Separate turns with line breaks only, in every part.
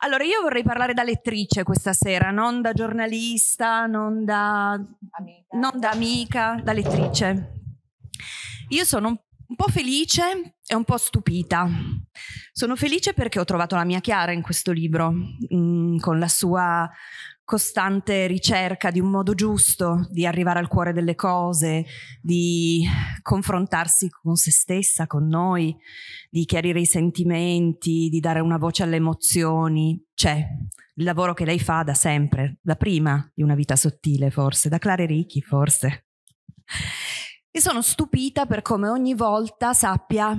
Allora, io vorrei parlare da lettrice questa sera, non da giornalista, non da amica, non da, amica, da lettrice. Io sono un po' felice e un po' stupita. Sono felice perché ho trovato la mia Chiara in questo libro, mh, mm, con la sua costante ricerca di un modo giusto di arrivare al cuore delle cose, di confrontarsi con se stessa, con noi, di chiarire i sentimenti, di dare una voce alle emozioni. C'è il lavoro che lei fa da sempre, da prima di una vita sottile forse, da Clare Ricchi forse. E sono stupita per come ogni volta sappia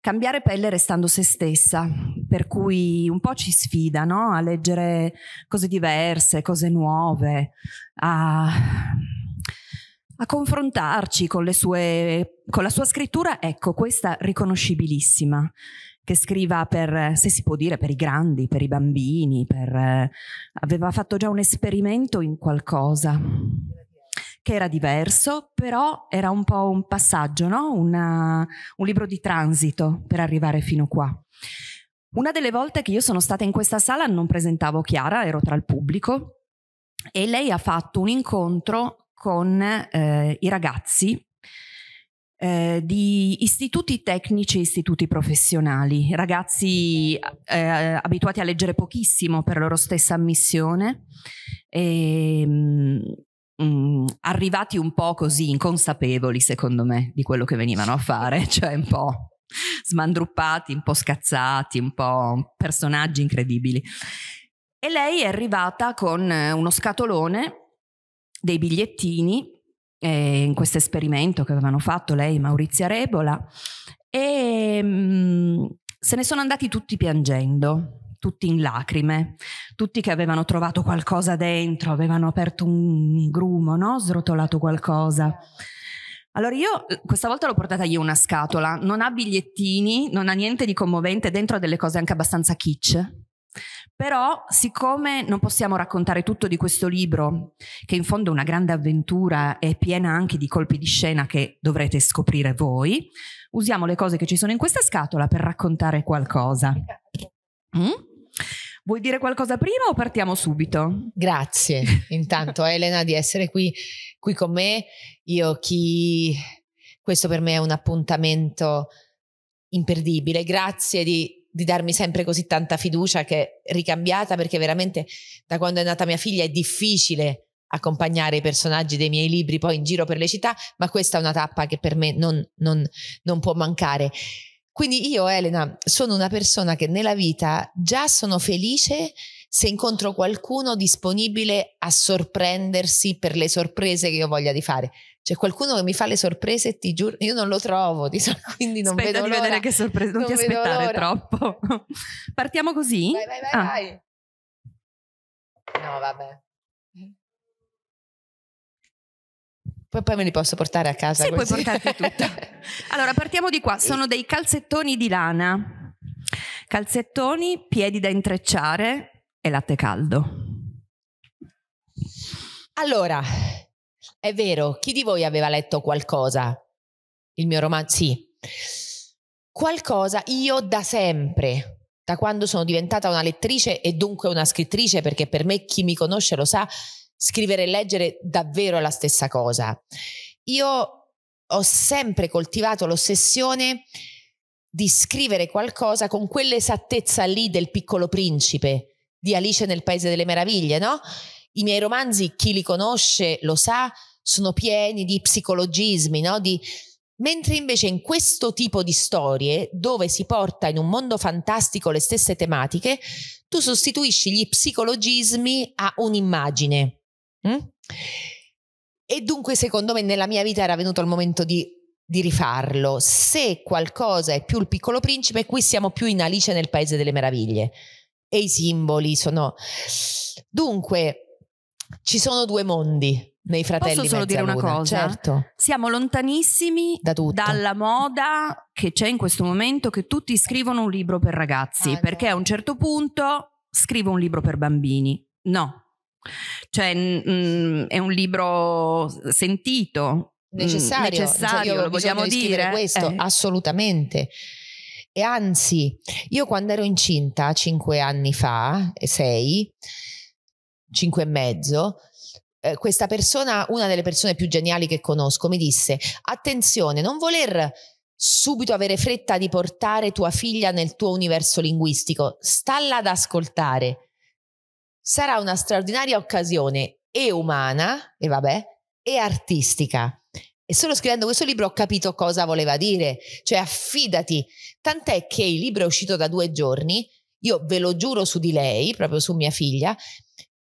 cambiare pelle restando se stessa, per cui un po' ci sfida no? a leggere cose diverse, cose nuove, a, a confrontarci con, sue, con la sua scrittura, ecco, questa riconoscibilissima che scriva per, se si può dire, per i grandi, per i bambini, per, aveva fatto già un esperimento in qualcosa che era diverso, però era un po' un passaggio, no? Una, un libro di transito per arrivare fino qua. Una delle volte che io sono stata in questa sala non presentavo Chiara, ero tra il pubblico e lei ha fatto un incontro con eh, i ragazzi eh, di istituti tecnici e istituti professionali, ragazzi eh, abituati a leggere pochissimo per loro stessa ammissione, e, ehm, mh, mm, arrivati un po' così inconsapevoli, secondo me, di quello che venivano a fare, cioè un po' smandruppati, un po' scazzati, un po' personaggi incredibili. E lei è arrivata con uno scatolone, dei bigliettini, eh, in questo esperimento che avevano fatto lei e Maurizia Rebola, e mh, mm, se ne sono andati tutti piangendo tutti in lacrime, tutti che avevano trovato qualcosa dentro, avevano aperto un grumo, no? srotolato qualcosa. Allora io questa volta l'ho portata io una scatola, non ha bigliettini, non ha niente di commovente, dentro ha delle cose anche abbastanza kitsch. Però, siccome non possiamo raccontare tutto di questo libro, che in fondo è una grande avventura e piena anche di colpi di scena che dovrete scoprire voi, usiamo le cose che ci sono in questa scatola per raccontare qualcosa. Mm? Vuoi dire qualcosa prima o partiamo subito?
Grazie intanto Elena di essere qui, qui con me. Io chi... Questo per me è un appuntamento imperdibile. Grazie di, di darmi sempre così tanta fiducia che è ricambiata perché veramente da quando è nata mia figlia è difficile accompagnare i personaggi dei miei libri poi in giro per le città, ma questa è una tappa che per me non, non, non può mancare. Quindi io, Elena, sono una persona che nella vita già sono felice se incontro qualcuno disponibile a sorprendersi per le sorprese che io voglia di fare. C'è qualcuno che mi fa le sorprese e ti giuro, io non lo trovo, quindi non
Aspetta
vedo
di vedere che sorpresa, non, non ti aspettare troppo. Partiamo così?
Vai, vai, vai, ah. vai. No, vabbè. Poi, poi me li posso portare a casa.
Sì,
così.
puoi portarti tutto. allora, partiamo di qua. Sono dei calzettoni di lana. Calzettoni, piedi da intrecciare e latte caldo.
Allora, è vero, chi di voi aveva letto qualcosa? Il mio romanzo? Sì. Qualcosa io da sempre, da quando sono diventata una lettrice e dunque una scrittrice, perché per me chi mi conosce lo sa, scrivere e leggere davvero la stessa cosa. Io ho sempre coltivato l'ossessione di scrivere qualcosa con quell'esattezza lì del piccolo principe di Alice nel Paese delle Meraviglie, no? I miei romanzi, chi li conosce lo sa, sono pieni di psicologismi, no? Di... Mentre invece in questo tipo di storie, dove si porta in un mondo fantastico le stesse tematiche, tu sostituisci gli psicologismi a un'immagine. Mm? E dunque secondo me nella mia vita era venuto il momento di, di, rifarlo. Se qualcosa è più il piccolo principe, qui siamo più in Alice nel Paese delle Meraviglie. E i simboli sono... Dunque, ci sono due mondi nei fratelli
Posso solo dire una cosa?
Certo.
Siamo lontanissimi da dalla moda che c'è in questo momento che tutti scrivono un libro per ragazzi, ah, perché no. a un certo punto scrivo un libro per bambini. No, cioè, mh, mm, è un libro sentito,
necessario,
necessario
cioè
lo vogliamo dire
questo, eh. assolutamente. e anzi, io quando ero incinta cinque anni fa, sei, cinque e mezzo, eh, questa persona, una delle persone più geniali che conosco, mi disse: Attenzione, non voler subito avere fretta di portare tua figlia nel tuo universo linguistico, stalla ad ascoltare. Sarà una straordinaria occasione e umana, e vabbè, e artistica. E solo scrivendo questo libro ho capito cosa voleva dire, cioè affidati. Tant'è che il libro è uscito da due giorni, io ve lo giuro su di lei, proprio su mia figlia.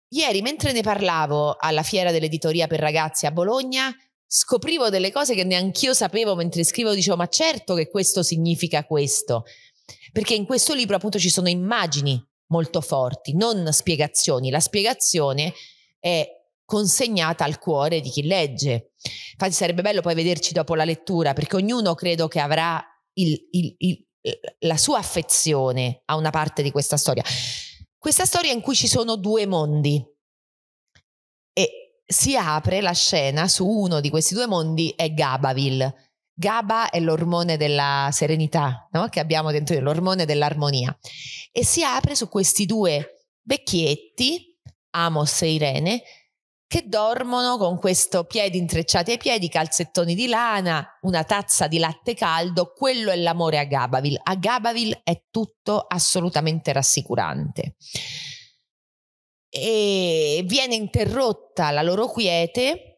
Ieri, mentre ne parlavo alla fiera dell'editoria per ragazzi a Bologna, scoprivo delle cose che neanch'io sapevo mentre scrivo, dicevo, ma certo che questo significa questo. Perché in questo libro appunto ci sono immagini molto forti, non spiegazioni. La spiegazione è consegnata al cuore di chi legge. Infatti sarebbe bello poi vederci dopo la lettura, perché ognuno credo che avrà il, il, il, la sua affezione a una parte di questa storia. Questa storia in cui ci sono due mondi e si apre la scena su uno di questi due mondi è Gabaville. GABA è l'ormone della serenità no? che abbiamo dentro l'ormone dell'armonia e si apre su questi due vecchietti, Amos e Irene, che dormono con questo piedi intrecciati ai piedi, calzettoni di lana, una tazza di latte caldo, quello è l'amore a Gabaville. A Gabaville è tutto assolutamente rassicurante. E viene interrotta la loro quiete,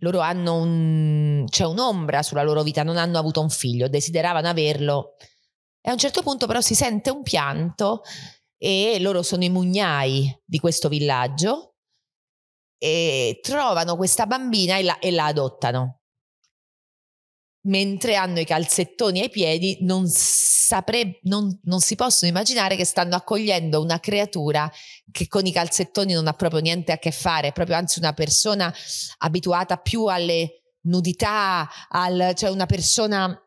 loro hanno un, c'è un'ombra sulla loro vita, non hanno avuto un figlio, desideravano averlo. E a un certo punto però si sente un pianto e loro sono i mugnai di questo villaggio e trovano questa bambina e la, e la adottano. Mentre hanno i calzettoni ai piedi, non, sapre, non, non si possono immaginare che stanno accogliendo una creatura che con i calzettoni non ha proprio niente a che fare, è proprio anzi una persona abituata più alle nudità, al, cioè una persona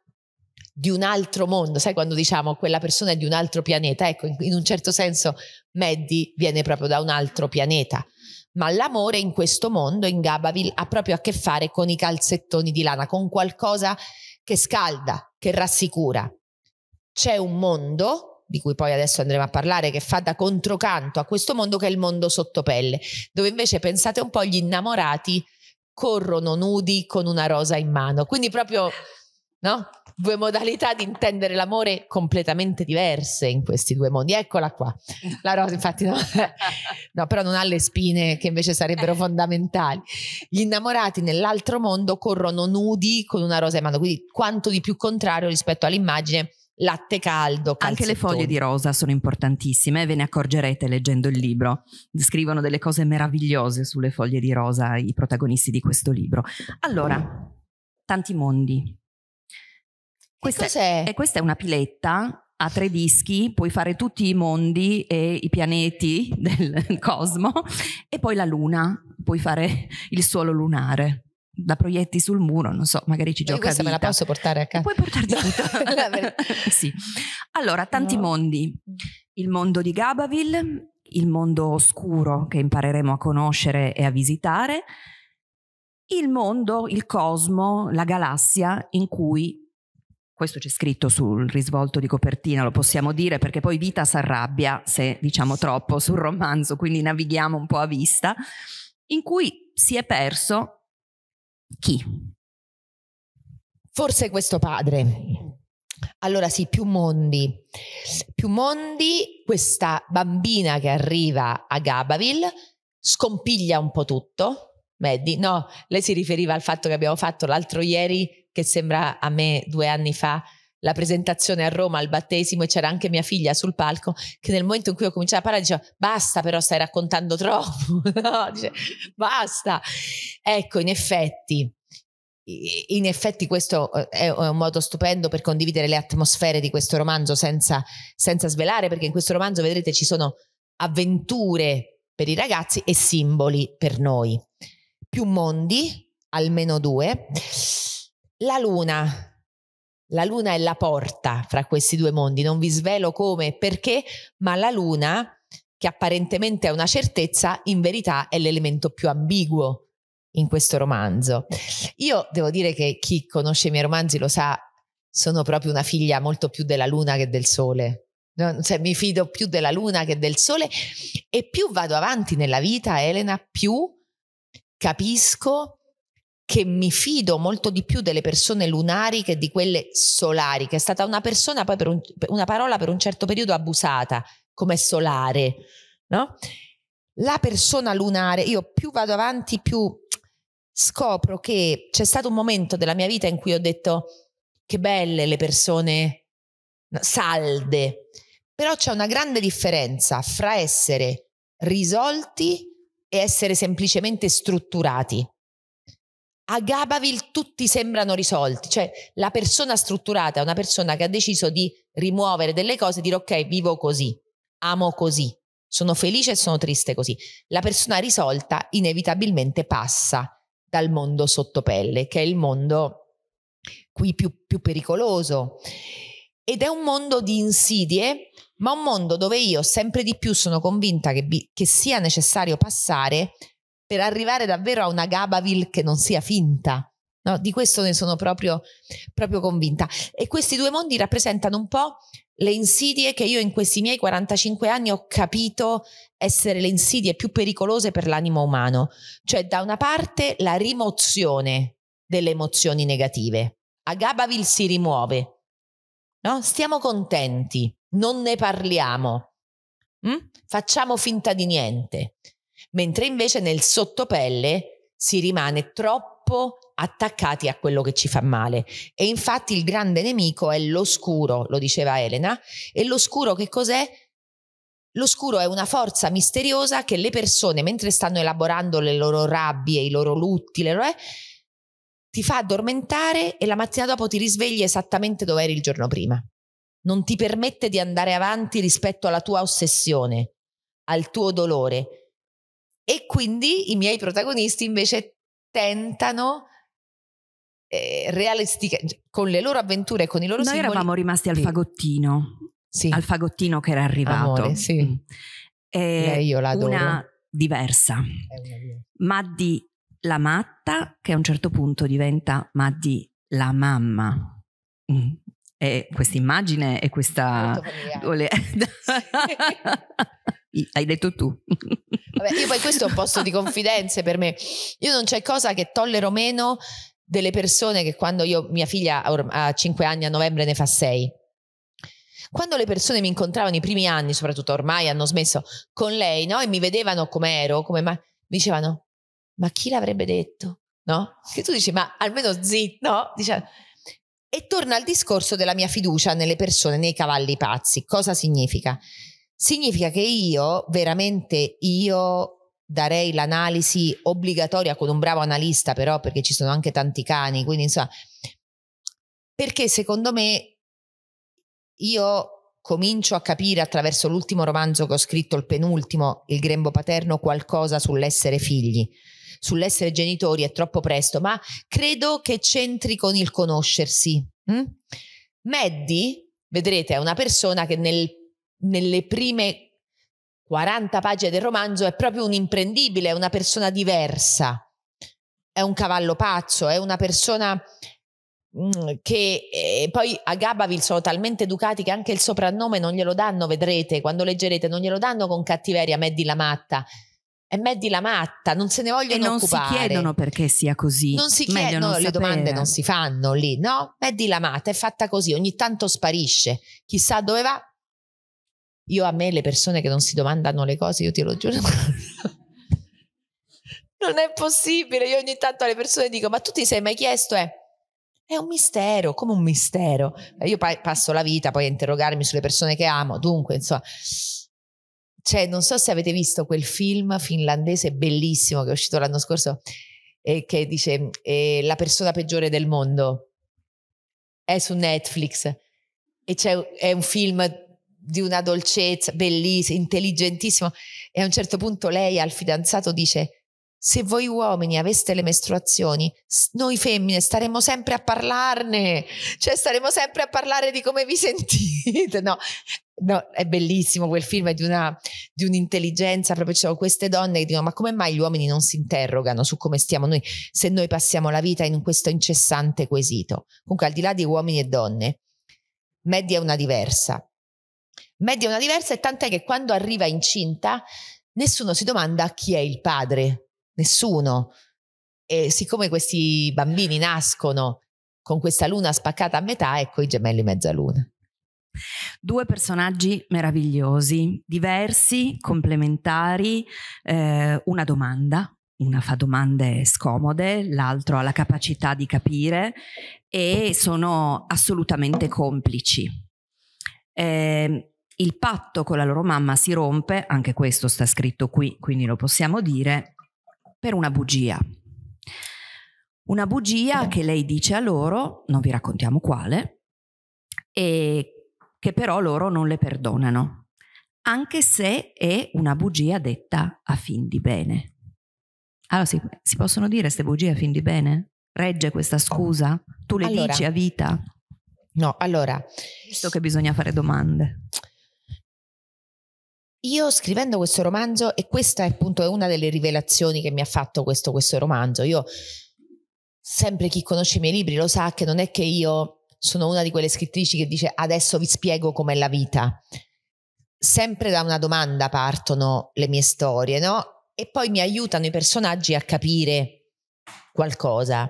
di un altro mondo, sai quando diciamo quella persona è di un altro pianeta? Ecco, in, un certo senso Maddie viene proprio da un altro pianeta ma l'amore in questo mondo, in Gabaville, ha proprio a che fare con i calzettoni di lana, con qualcosa che scalda, che rassicura. C'è un mondo, di cui poi adesso andremo a parlare, che fa da controcanto a questo mondo che è il mondo sottopelle, dove invece pensate un po' gli innamorati corrono nudi con una rosa in mano. Quindi proprio, no? Due modalità di intendere l'amore completamente diverse in questi due mondi. Eccola qua. La rosa, infatti, no, no, però non ha le spine che invece sarebbero fondamentali. Gli innamorati nell'altro mondo corrono nudi con una rosa in mano, quindi quanto di più contrario rispetto all'immagine latte caldo. Calzettoni.
Anche le foglie di rosa sono importantissime, ve ne accorgerete leggendo il libro. Scrivono delle cose meravigliose sulle foglie di rosa i protagonisti di questo libro. Allora, tanti mondi, questa, è, e questa è una piletta a tre dischi, puoi fare tutti i mondi e i pianeti del cosmo e poi la luna, puoi fare il suolo lunare. Da proietti sul muro, non so, magari ci gioca
questa vita. me la posso portare a casa.
Puoi portarti tutto. sì. Allora, tanti no. mondi. Il mondo di Gabaville, il mondo oscuro che impareremo a conoscere e a visitare, il mondo, il cosmo, la galassia in cui questo c'è scritto sul risvolto di copertina, lo possiamo dire perché poi Vita si arrabbia se diciamo troppo sul romanzo, quindi navighiamo un po' a vista, in cui si è perso chi?
Forse questo padre. Allora sì, più mondi. Più mondi, questa bambina che arriva a Gabaville scompiglia un po' tutto. Maddie, no, lei si riferiva al fatto che abbiamo fatto l'altro ieri che sembra a me due anni fa la presentazione a Roma al battesimo e c'era anche mia figlia sul palco che nel momento in cui ho cominciato a parlare diceva basta però stai raccontando troppo no, dice, basta ecco in effetti in effetti questo eh, è un modo stupendo per condividere le atmosfere di questo romanzo senza, senza svelare perché in questo romanzo vedrete ci sono avventure per i ragazzi e simboli per noi. Più mondi almeno due la luna. La luna è la porta fra questi due mondi, non vi svelo come e perché, ma la luna, che apparentemente è una certezza, in verità è l'elemento più ambiguo in questo romanzo. Io devo dire che chi conosce i miei romanzi lo sa, sono proprio una figlia molto più della luna che del sole. Cioè, mi fido più della luna che del sole e più vado avanti nella vita, Elena, più capisco che mi fido molto di più delle persone lunari che di quelle solari, che è stata una persona poi per un, una parola per un certo periodo abusata come solare, no? La persona lunare, io più vado avanti, più scopro che c'è stato un momento della mia vita in cui ho detto che belle le persone salde, però c'è una grande differenza fra essere risolti e essere semplicemente strutturati. A Gabaville tutti sembrano risolti, cioè la persona strutturata è una persona che ha deciso di rimuovere delle cose e dire ok, vivo così, amo così, sono felice e sono triste così. La persona risolta inevitabilmente passa dal mondo sottopelle, che è il mondo qui più, più pericoloso. Ed è un mondo di insidie, ma un mondo dove io sempre di più sono convinta che, che sia necessario passare per arrivare davvero a una Gabaville che non sia finta. No, di questo ne sono proprio, proprio convinta. E questi due mondi rappresentano un po' le insidie che io in questi miei 45 anni ho capito essere le insidie più pericolose per l'animo umano. Cioè, da una parte, la rimozione delle emozioni negative. A Gabaville si rimuove. No? Stiamo contenti, non ne parliamo. Mm? Facciamo finta di niente mentre invece nel sottopelle si rimane troppo attaccati a quello che ci fa male. E infatti il grande nemico è l'oscuro, lo diceva Elena, e l'oscuro che cos'è? L'oscuro è una forza misteriosa che le persone, mentre stanno elaborando le loro rabbie, i loro lutti, le loro, eh, ti fa addormentare e la mattina dopo ti risvegli esattamente dove eri il giorno prima. Non ti permette di andare avanti rispetto alla tua ossessione, al tuo dolore e quindi i miei protagonisti invece tentano eh, realisticamente, con le loro avventure, con i loro
Noi
simboli.
eravamo rimasti al fagottino,
sì.
al fagottino che era arrivato.
Amore, sì.
Mm.
Lei io l'adoro.
Una diversa. Maddi la matta che a un certo punto diventa Maddi la mamma. Mm. E questa immagine e questa... Hai detto tu.
Vabbè, io poi questo è un posto di confidenze per me. Io non c'è cosa che tollero meno delle persone che quando io, mia figlia ha 5 anni, a novembre ne fa 6. Quando le persone mi incontravano i primi anni, soprattutto ormai hanno smesso con lei, no? E mi vedevano come ero, come ma, dicevano, ma chi l'avrebbe detto? No? Che tu dici, ma almeno zitto, no? Dice, e torna al discorso della mia fiducia nelle persone, nei cavalli pazzi. Cosa significa? Significa che io, veramente io darei l'analisi obbligatoria con un bravo analista però perché ci sono anche tanti cani, quindi insomma, perché secondo me io comincio a capire attraverso l'ultimo romanzo che ho scritto, il penultimo, Il grembo paterno, qualcosa sull'essere figli. Sull'essere genitori è troppo presto, ma credo che c'entri con il conoscersi. Mm? Maddie, vedrete, è una persona che nel nelle prime 40 pagine del romanzo è proprio un imprendibile, è una persona diversa, è un cavallo pazzo, è una persona mm, che eh, poi a Gabaville sono talmente educati che anche il soprannome non glielo danno, vedrete, quando leggerete, non glielo danno con cattiveria Maddie la matta. È Maddie la matta, non se ne vogliono
e non
occupare.
si chiedono perché sia così.
Non si chiedono, le
sapere.
domande non si fanno lì, no? Maddie la matta è fatta così, ogni tanto sparisce. Chissà dove va, io a me le persone che non si domandano le cose, io te lo giuro. non è possibile. Io ogni tanto alle persone dico: Ma tu ti sei mai chiesto? Eh? È un mistero, come un mistero. Io pa- passo la vita poi a interrogarmi sulle persone che amo. Dunque, insomma, cioè, non so se avete visto quel film finlandese bellissimo che è uscito l'anno scorso e che dice eh, La persona peggiore del mondo. È su Netflix e c'è, è un film di una dolcezza bellissima, intelligentissimo. E a un certo punto lei al fidanzato dice: se voi uomini aveste le mestruazioni, noi femmine staremmo sempre a parlarne, cioè staremmo sempre a parlare di come vi sentite. No, no è bellissimo quel film, è di, una, di un'intelligenza, proprio ci queste donne che dicono ma come mai gli uomini non si interrogano su come stiamo noi se noi passiamo la vita in questo incessante quesito. Comunque al di là di uomini e donne, media è una diversa. Media una diversa e tant'è che quando arriva incinta nessuno si domanda chi è il padre nessuno. E siccome questi bambini nascono con questa luna spaccata a metà, ecco i gemelli mezzaluna.
Due personaggi meravigliosi, diversi, complementari, eh, una domanda, una fa domande scomode, l'altro ha la capacità di capire e sono assolutamente complici. Eh, il patto con la loro mamma si rompe, anche questo sta scritto qui, quindi lo possiamo dire, per una bugia. Una bugia che lei dice a loro, non vi raccontiamo quale, e che però loro non le perdonano, anche se è una bugia detta a fin di bene. Allora si, si possono dire queste bugie a fin di bene? Regge questa scusa? Tu le allora, dici a vita?
No, allora...
Visto che bisogna fare domande.
Io scrivendo questo romanzo, e questa è appunto una delle rivelazioni che mi ha fatto questo, questo romanzo, io sempre chi conosce i miei libri lo sa che non è che io sono una di quelle scrittrici che dice adesso vi spiego com'è la vita. Sempre da una domanda partono le mie storie, no? E poi mi aiutano i personaggi a capire qualcosa.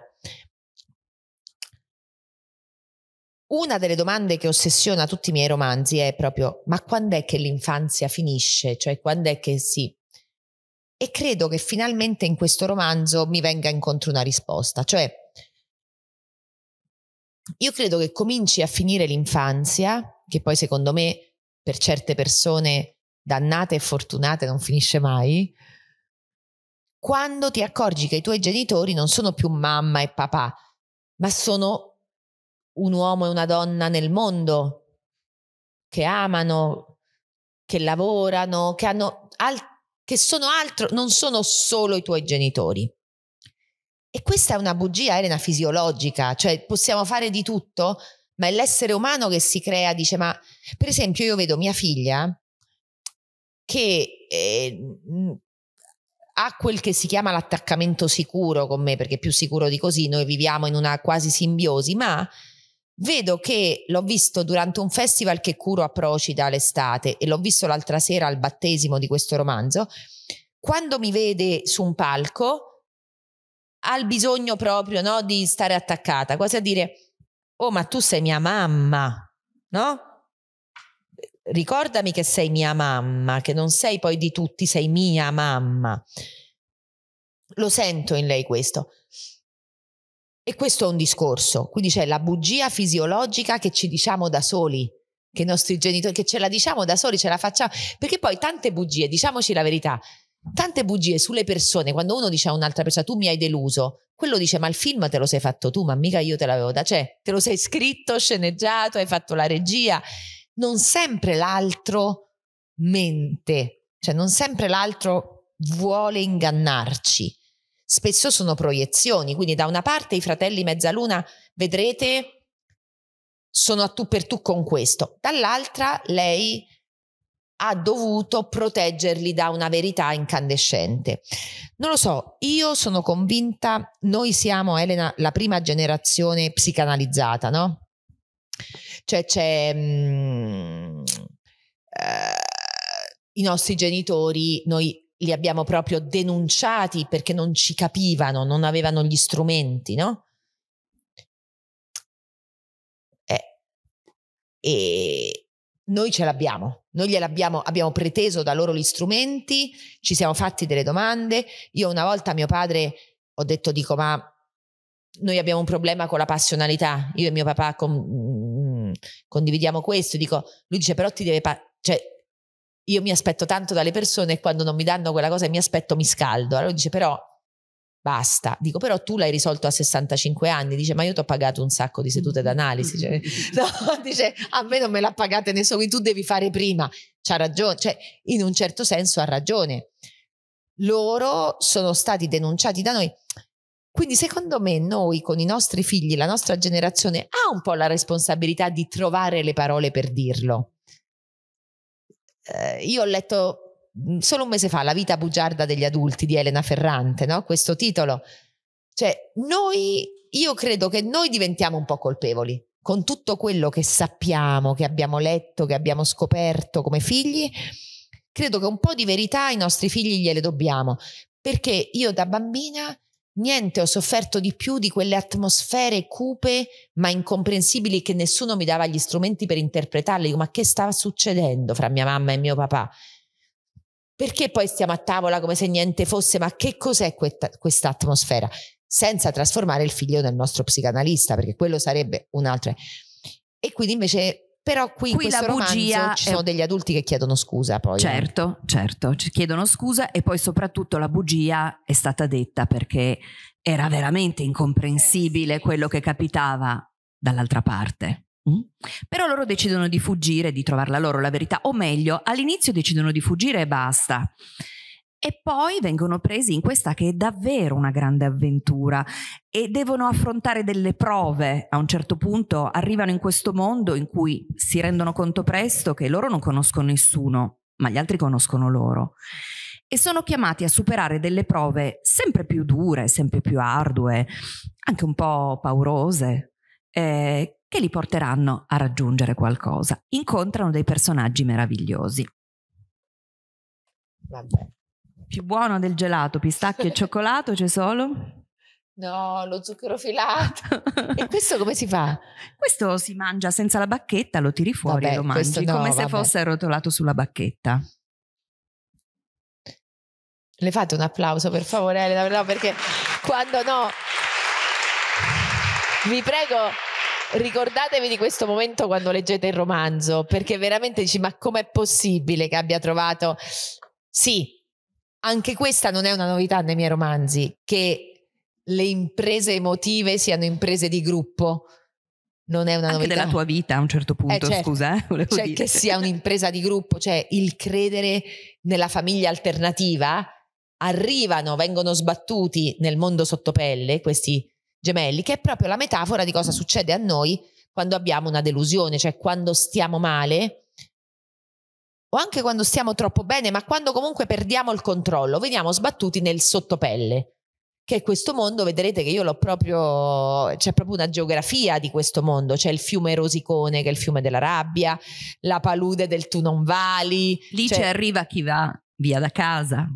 Una delle domande che ossessiona tutti i miei romanzi è proprio ma quando è che l'infanzia finisce? Cioè quando è che sì? E credo che finalmente in questo romanzo mi venga incontro una risposta, cioè io credo che cominci a finire l'infanzia, che poi secondo me per certe persone dannate e fortunate non finisce mai, quando ti accorgi che i tuoi genitori non sono più mamma e papà, ma sono un uomo e una donna nel mondo che amano, che lavorano, che, hanno al- che sono altro, non sono solo i tuoi genitori. E questa è una bugia, Elena, fisiologica, cioè possiamo fare di tutto, ma è l'essere umano che si crea, dice, ma per esempio io vedo mia figlia che eh, ha quel che si chiama l'attaccamento sicuro con me, perché più sicuro di così, noi viviamo in una quasi simbiosi, ma Vedo che l'ho visto durante un festival che curo a Procida l'estate e l'ho visto l'altra sera al battesimo di questo romanzo. Quando mi vede su un palco, ha il bisogno proprio no, di stare attaccata, quasi a dire: Oh, ma tu sei mia mamma, no? Ricordami che sei mia mamma, che non sei poi di tutti, sei mia mamma. Lo sento in lei questo. E questo è un discorso, quindi c'è la bugia fisiologica che ci diciamo da soli, che i nostri genitori, che ce la diciamo da soli, ce la facciamo, perché poi tante bugie, diciamoci la verità, tante bugie sulle persone, quando uno dice a un'altra persona tu mi hai deluso, quello dice ma il film te lo sei fatto tu, ma mica io te l'avevo da, cioè te lo sei scritto, sceneggiato, hai fatto la regia, non sempre l'altro mente, cioè non sempre l'altro vuole ingannarci spesso sono proiezioni, quindi da una parte i fratelli Mezzaluna, vedrete, sono a tu per tu con questo, dall'altra lei ha dovuto proteggerli da una verità incandescente. Non lo so, io sono convinta, noi siamo, Elena, la prima generazione psicanalizzata, no? Cioè c'è... Mm, eh, I nostri genitori, noi li abbiamo proprio denunciati perché non ci capivano, non avevano gli strumenti, no? Eh, e noi ce l'abbiamo, noi gliel'abbiamo abbiamo preteso da loro gli strumenti, ci siamo fatti delle domande. Io una volta a mio padre ho detto, dico, ma noi abbiamo un problema con la passionalità, io e mio papà con, mm, condividiamo questo, dico, lui dice però ti deve, cioè io mi aspetto tanto dalle persone e quando non mi danno quella cosa mi aspetto mi scaldo. Allora dice però basta. Dico però tu l'hai risolto a 65 anni. Dice ma io ti ho pagato un sacco di sedute d'analisi. Cioè, no, dice a me non me l'ha pagate nessuno, tu devi fare prima. C'ha ragione, cioè in un certo senso ha ragione. loro sono stati denunciati da noi. Quindi secondo me noi con i nostri figli, la nostra generazione ha un po' la responsabilità di trovare le parole per dirlo. Eh, io ho letto mm, solo un mese fa La vita bugiarda degli adulti di Elena Ferrante, no? questo titolo. Cioè, noi, io credo che noi diventiamo un po' colpevoli con tutto quello che sappiamo, che abbiamo letto, che abbiamo scoperto come figli. Credo che un po' di verità ai nostri figli gliele dobbiamo, perché io da bambina niente ho sofferto di più di quelle atmosfere cupe ma incomprensibili che nessuno mi dava gli strumenti per interpretarle. Dico, ma che stava succedendo fra mia mamma e mio papà? Perché poi stiamo a tavola come se niente fosse? Ma che cos'è questa atmosfera? Senza trasformare il figlio nel nostro psicanalista, perché quello sarebbe un altro. E quindi invece però qui, qui in questo romanzo ci sono è... degli adulti che chiedono scusa poi.
Certo, eh. certo, ci chiedono scusa e poi soprattutto la bugia è stata detta perché era veramente incomprensibile quello che capitava dall'altra parte. Mm? Però loro decidono di fuggire, di trovare la loro la verità, o meglio, all'inizio decidono di fuggire e basta e poi vengono presi in questa che è davvero una grande avventura e devono affrontare delle prove. A un certo punto arrivano in questo mondo in cui si rendono conto presto che loro non conoscono nessuno, ma gli altri conoscono loro. E sono chiamati a superare delle prove sempre più dure, sempre più ardue, anche un po' paurose, eh, che li porteranno a raggiungere qualcosa. Incontrano dei personaggi meravigliosi.
Vabbè.
Più buono del gelato, pistacchio e cioccolato c'è solo?
No, lo zucchero filato. e questo come si fa?
Questo si mangia senza la bacchetta, lo tiri fuori vabbè, e lo mangi no, come vabbè. se fosse rotolato sulla bacchetta.
Le fate un applauso per favore, Elena, no, perché quando no... Vi prego, ricordatevi di questo momento quando leggete il romanzo, perché veramente dici, ma com'è possibile che abbia trovato... Sì, anche questa non è una novità nei miei romanzi, che le imprese emotive siano imprese di gruppo. Non è una
Anche
novità.
della tua vita a un certo punto, eh, certo. scusa. Eh,
cioè dire. che sia un'impresa di gruppo, cioè il credere nella famiglia alternativa, arrivano, vengono sbattuti nel mondo sottopelle, questi gemelli, che è proprio la metafora di cosa succede a noi quando abbiamo una delusione, cioè quando stiamo male o anche quando stiamo troppo bene, ma quando comunque perdiamo il controllo, veniamo sbattuti nel sottopelle. Che è questo mondo, vedrete che io l'ho proprio, c'è proprio una geografia di questo mondo, c'è il fiume Rosicone che è il fiume della rabbia, la palude del Tu non vali.
Lì ci arriva chi va via da casa.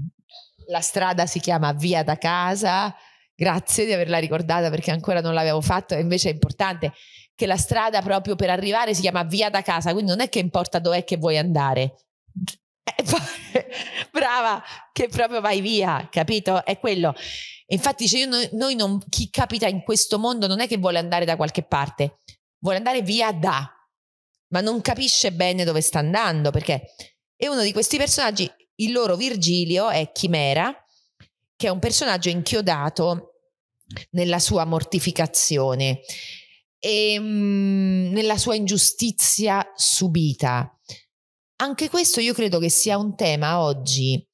La strada si chiama Via da casa, grazie di averla ricordata perché ancora non l'avevo fatto e invece è importante che la strada proprio per arrivare si chiama Via da casa, quindi non è che importa dov'è che vuoi andare, brava, che proprio vai via, capito? È quello. Infatti dice, io, noi, non, chi capita in questo mondo non è che vuole andare da qualche parte, vuole andare via da, ma non capisce bene dove sta andando, perché è uno di questi personaggi, il loro Virgilio è Chimera, che è un personaggio inchiodato nella sua mortificazione e mh, mm, nella sua ingiustizia subita anche questo io credo che sia un tema oggi,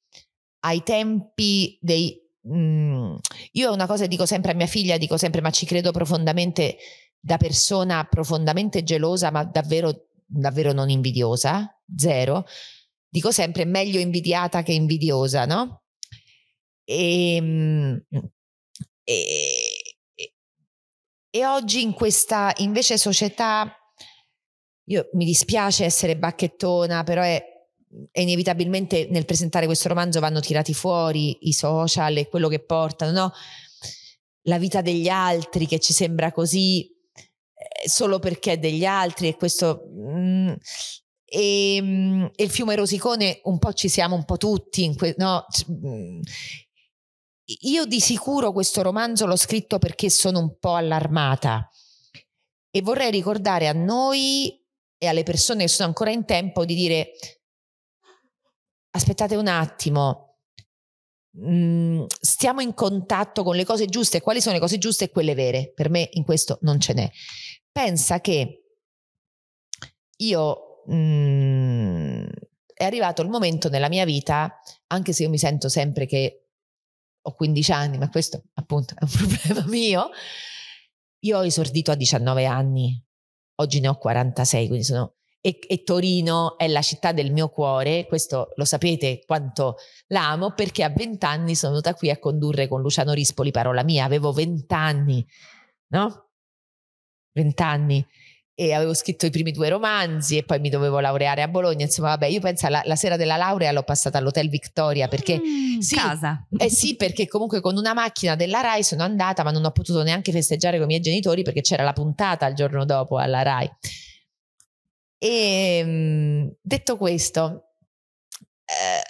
ai tempi dei... Mm, io una cosa dico sempre a mia figlia, dico sempre, ma ci credo profondamente da persona profondamente gelosa, ma davvero, davvero non invidiosa, zero. Dico sempre, meglio invidiata che invidiosa, no? E, mm, e, e oggi in questa invece società io mi dispiace essere bacchettona, però è, è, inevitabilmente nel presentare questo romanzo vanno tirati fuori i social e quello che portano, no? La vita degli altri che ci sembra così eh, solo perché è degli altri e questo... Mm, e, mm, e, il fiume Rosicone un po' ci siamo un po' tutti, no? Mm, io di sicuro questo romanzo l'ho scritto perché sono un po' allarmata e vorrei ricordare a noi e alle persone che sono ancora in tempo di dire aspettate un attimo, mm, stiamo in contatto con le cose giuste, quali sono le cose giuste e quelle vere? Per me in questo non ce n'è. Pensa che io mh, mm, è arrivato il momento nella mia vita, anche se io mi sento sempre che ho 15 anni, ma questo appunto è un problema mio, io ho esordito a 19 anni, oggi ne ho 46, quindi sono... E, e, Torino è la città del mio cuore, questo lo sapete quanto l'amo, perché a 20 anni sono venuta qui a condurre con Luciano Rispoli Parola Mia, avevo 20 anni, no? 20 anni e avevo scritto i primi due romanzi e poi mi dovevo laureare a Bologna. Insomma, vabbè, io penso la, la sera della laurea l'ho passata all'Hotel Victoria perché
mm,
sì,
casa.
Eh sì, perché comunque con una macchina della Rai sono andata, ma non ho potuto neanche festeggiare con i miei genitori perché c'era la puntata il giorno dopo alla Rai. E ehm, detto questo, eh,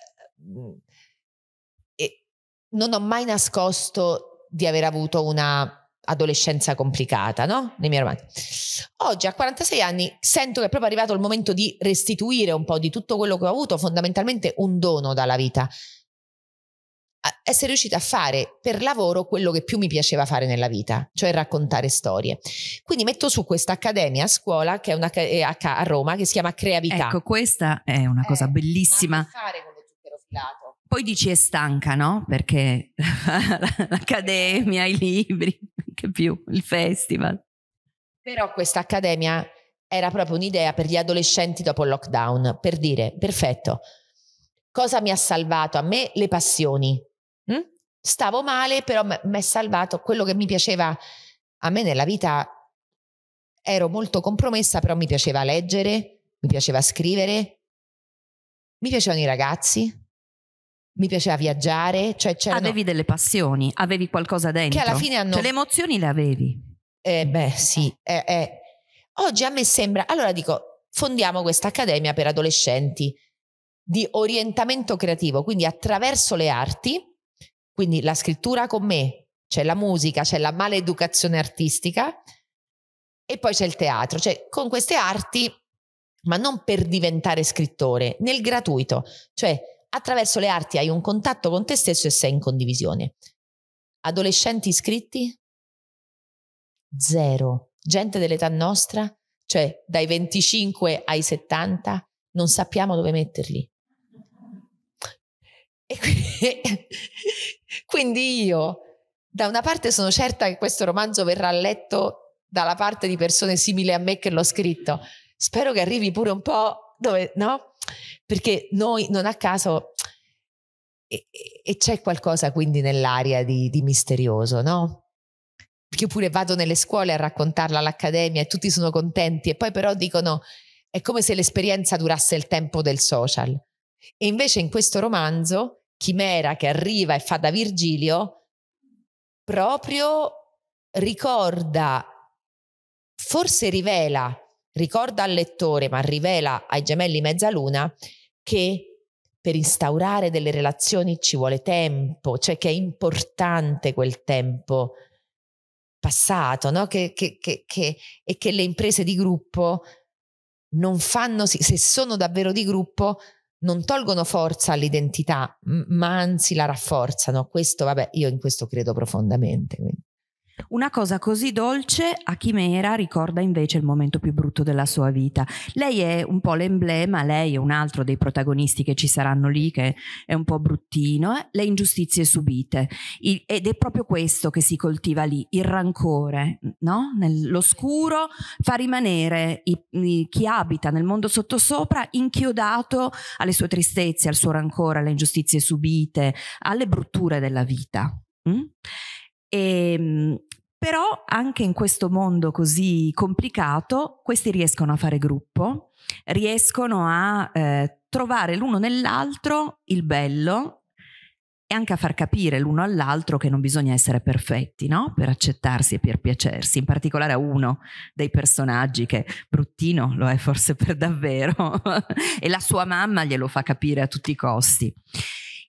non ho mai nascosto di aver avuto una adolescenza complicata, no? Nei miei romanzi. Oggi a 46 anni sento che è proprio arrivato il momento di restituire un po' di tutto quello che ho avuto, fondamentalmente un dono dalla vita. Essere riuscita a fare per lavoro quello che più mi piaceva fare nella vita, cioè raccontare storie. Quindi metto su questa accademia a scuola che è una, a Roma che si chiama Creavità.
Ecco, questa è una cosa eh, bellissima. Ma
fare con lo zucchero filato.
Poi dici è stanca, no? Perché l'accademia, i libri che più, il festival.
Però questa accademia era proprio un'idea per gli adolescenti dopo il lockdown, per dire, perfetto, cosa mi ha salvato a me? Le passioni. Hm? Stavo male, però mi è salvato quello che mi piaceva a me nella vita. Ero molto compromessa, però mi piaceva leggere, mi piaceva scrivere, mi piacevano i ragazzi, mi piaceva viaggiare, cioè
Avevi delle passioni, avevi qualcosa dentro.
Che alla fine hanno...
Cioè le emozioni le avevi.
Eh, beh, sì. Eh, eh. Oggi a me sembra... Allora dico, fondiamo questa accademia per adolescenti di orientamento creativo, quindi attraverso le arti, quindi la scrittura con me, c'è la musica, c'è la maleducazione artistica e poi c'è il teatro, cioè con queste arti, ma non per diventare scrittore, nel gratuito, cioè attraverso le arti hai un contatto con te stesso e sei in condivisione. Adolescenti iscritti? Zero. Gente dell'età nostra, cioè dai 25 ai 70, non sappiamo dove metterli. E quindi, quindi io, da una parte sono certa che questo romanzo verrà letto dalla parte di persone simili a me che l'ho scritto. Spero che arrivi pure un po' dove, no? Perché noi non a caso e, e c'è qualcosa quindi nell'aria di, di misterioso, no? Perché io pure vado nelle scuole a raccontarla all'accademia e tutti sono contenti e poi però dicono è come se l'esperienza durasse il tempo del social. E invece in questo romanzo, Chimera che arriva e fa da Virgilio, proprio ricorda, forse rivela ricorda al lettore, ma rivela ai gemelli Mezzaluna che per instaurare delle relazioni ci vuole tempo, cioè che è importante quel tempo passato, no? che, che, che, e che le imprese di gruppo non fanno, se sono davvero di gruppo, non tolgono forza all'identità, ma anzi la rafforzano. Questo, vabbè, io in questo credo profondamente. Quindi.
Una cosa così dolce a Chimera ricorda invece il momento più brutto della sua vita. Lei è un po' l'emblema, lei è un altro dei protagonisti che ci saranno lì, che è un po' bruttino, eh? le ingiustizie subite. Il, ed è proprio questo che si coltiva lì, il rancore, no? Nell'oscuro fa rimanere i, i, chi abita nel mondo sottosopra inchiodato alle sue tristezze, al suo rancore, alle ingiustizie subite, alle brutture della vita. Mm? E, ehm, però anche in questo mondo così complicato, questi riescono a fare gruppo, riescono a eh, trovare l'uno nell'altro il bello e anche a far capire l'uno all'altro che non bisogna essere perfetti, no? Per accettarsi e per piacersi, in particolare a uno dei personaggi che bruttino lo è forse per davvero e la sua mamma glielo fa capire a tutti i costi.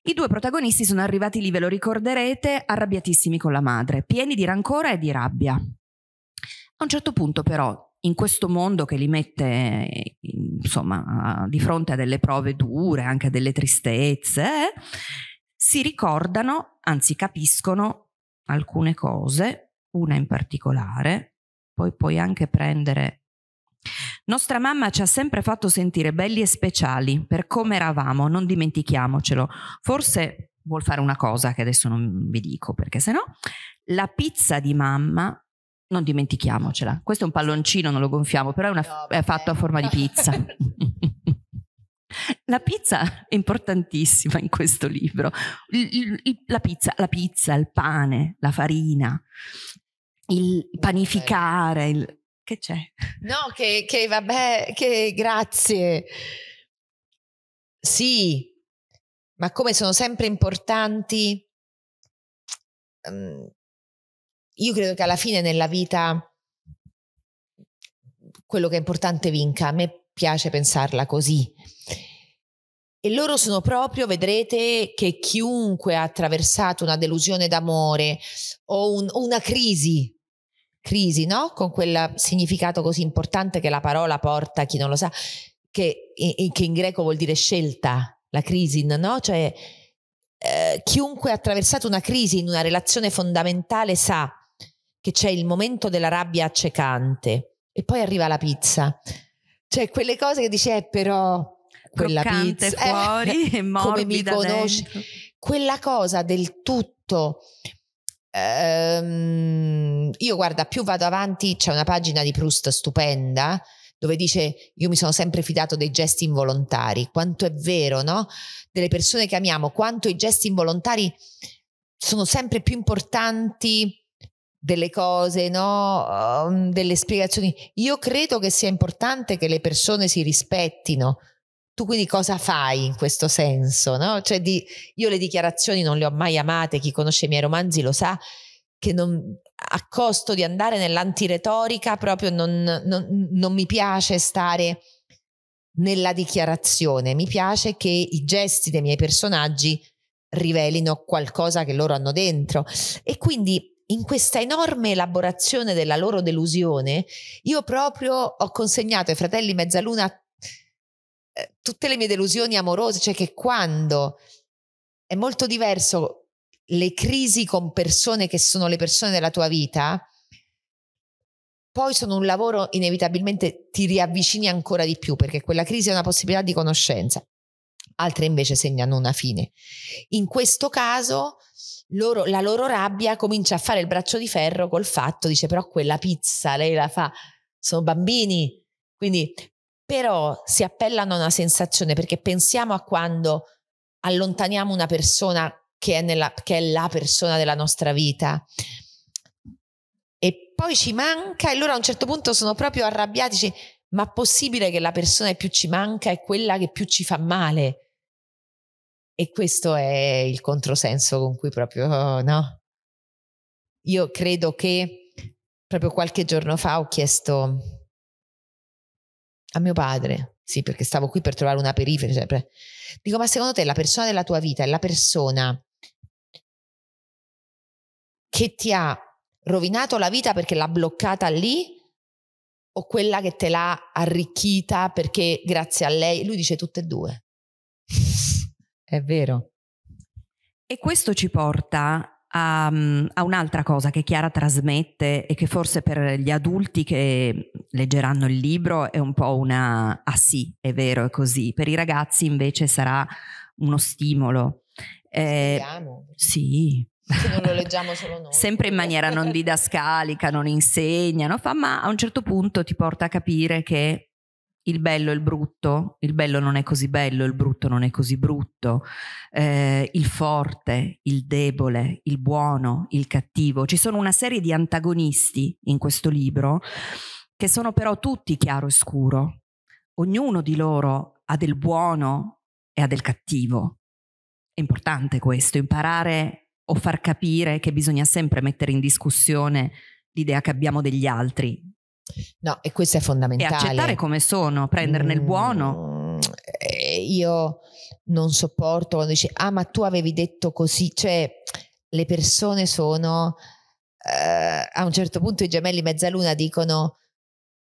I due protagonisti sono arrivati lì, ve lo ricorderete, arrabbiatissimi con la madre, pieni di rancore e di rabbia. A un certo punto però, in questo mondo che li mette insomma di fronte a delle prove dure, anche a delle tristezze, eh, si ricordano, anzi capiscono alcune cose, una in particolare, poi puoi anche prendere Nostra mamma ci ha sempre fatto sentire belli e speciali per come eravamo, non dimentichiamocelo. Forse vuol fare una cosa che adesso non vi dico perché sennò la pizza di mamma non dimentichiamocela. Questo è un palloncino, non lo gonfiamo, però è, una, no, è fatto a forma di pizza. La pizza è importantissima in questo libro. Il, il, la, pizza, la pizza, il pane, la farina, il panificare. Il... Che c'è?
No, che, che vabbè, che grazie. Sì, ma come sono sempre importanti. Um, io credo che alla fine nella vita quello che è importante vinca. A me piace pensarla così. E loro sono proprio, vedrete, che chiunque ha attraversato una delusione d'amore o un, una crisi, crisi, no? Con quel significato così importante che la parola porta, chi non lo sa, che, che in greco vuol dire scelta, la crisi, no? Cioè, eh, chiunque ha attraversato una crisi in una relazione fondamentale sa che c'è il momento della rabbia accecante e poi arriva la pizza. Cioè, quelle cose che dici, eh, però quella pizza
fuori eh, e come mi conosci dentro.
quella cosa del tutto ehm, io guarda più vado avanti c'è una pagina di Proust stupenda dove dice io mi sono sempre fidato dei gesti involontari quanto è vero no delle persone che amiamo quanto i gesti involontari sono sempre più importanti delle cose, no? Um, delle spiegazioni. Io credo che sia importante che le persone si rispettino, tu quindi cosa fai in questo senso? No? Cioè di, io le dichiarazioni non le ho mai amate, chi conosce i miei romanzi lo sa, che non, a costo di andare nell'antiretorica proprio non, non, non mi piace stare nella dichiarazione, mi piace che i gesti dei miei personaggi rivelino qualcosa che loro hanno dentro e quindi in questa enorme elaborazione della loro delusione io proprio ho consegnato ai fratelli Mezzaluna eh, tutte le mie delusioni amorose, cioè che quando è molto diverso le crisi con persone che sono le persone della tua vita, poi sono un lavoro inevitabilmente ti riavvicini ancora di più perché quella crisi è una possibilità di conoscenza. Altre invece segnano una fine. In questo caso loro, la loro rabbia comincia a fare il braccio di ferro col fatto, dice però quella pizza lei la fa, sono bambini, quindi però si appellano a una sensazione perché pensiamo a quando allontaniamo una persona che è, nella, che è la persona della nostra vita e poi ci manca e loro a un certo punto sono proprio arrabbiati, dice, ma possibile che la persona che più ci manca è quella che più ci fa male? E questo è il controsenso con cui proprio, no? Io credo che proprio qualche giorno fa ho chiesto a mio padre, sì, perché stavo qui per trovare una periferi. Cioè, dico, ma secondo te la persona della tua vita è la persona che ti ha rovinato la vita perché l'ha bloccata lì o quella che te l'ha arricchita perché grazie a lei, lui dice tutte e due. è vero.
E questo ci porta a, a, un'altra cosa che Chiara trasmette e che forse per gli adulti che leggeranno il libro è un po' una ah sì, è vero, è così. Per i ragazzi invece sarà uno stimolo.
Eh,
sì.
Se non lo leggiamo solo noi.
Sempre in maniera non didascalica, non insegna, no? Fa, ma a un certo punto ti porta a capire che il bello e il brutto, il bello non è così bello, il brutto non è così brutto, eh, il forte, il debole, il buono, il cattivo. Ci sono una serie di antagonisti in questo libro che sono però tutti chiaro e scuro. Ognuno di loro ha del buono e ha del cattivo. È importante questo, imparare o far capire che bisogna sempre mettere in discussione l'idea che abbiamo degli altri,
No, e questo è fondamentale.
E accettare come sono, prenderne mm, il buono.
Eh, io non sopporto quando dici, ah ma tu avevi detto così, cioè le persone sono, eh, a un certo punto i gemelli mezzaluna dicono,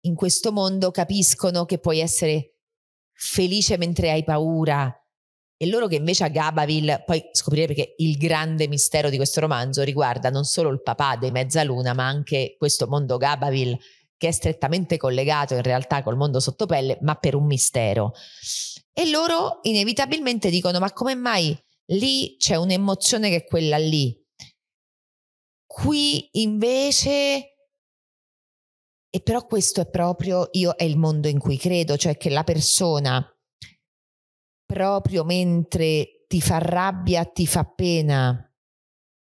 in questo mondo capiscono che puoi essere felice mentre hai paura. E loro che invece a Gabaville, poi scoprirete che il grande mistero di questo romanzo riguarda non solo il papà dei Mezzaluna, ma anche questo mondo Gabaville che è strettamente collegato in realtà col mondo sottopelle, ma per un mistero. E loro inevitabilmente dicono: Ma come mai lì c'è un'emozione che è quella lì? Qui invece. E però questo è proprio io è il mondo in cui credo, cioè che la persona proprio mentre ti fa rabbia, ti fa pena,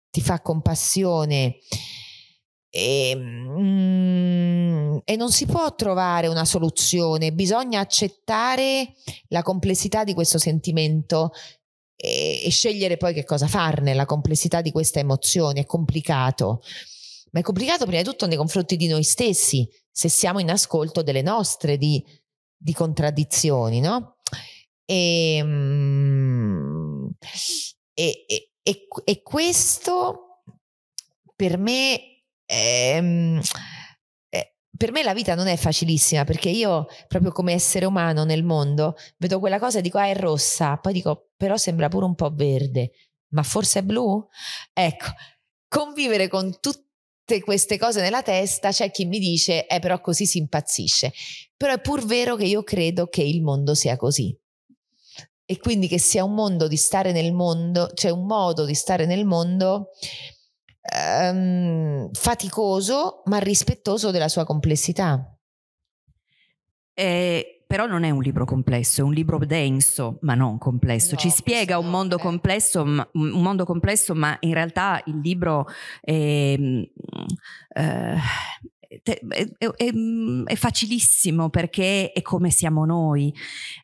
ti fa compassione e, mm, e, non si può trovare una soluzione, bisogna accettare la complessità di questo sentimento e, e scegliere poi che cosa farne, la complessità di questa emozione, è complicato, ma è complicato prima di tutto nei confronti di noi stessi, se siamo in ascolto delle nostre di, di contraddizioni, no? E, mm, e, e, e, questo per me, è, per me la vita non è facilissima perché io proprio come essere umano nel mondo vedo quella cosa e dico ah è rossa, poi dico però sembra pure un po' verde, ma forse è blu? Ecco, convivere con tutte queste cose nella testa, c'è chi mi dice, eh però così si impazzisce. Però è pur vero che io credo che il mondo sia così e quindi che sia un mondo di stare nel mondo, cioè un modo di stare nel mondo um, faticoso ma rispettoso della sua complessità.
Eh, però non è un libro complesso, è un libro denso, ma non complesso. No, Ci spiega un mondo, complesso, ma, un mondo complesso, ma in realtà il libro è, eh, è, è, mm, è, facilissimo perché è come siamo noi.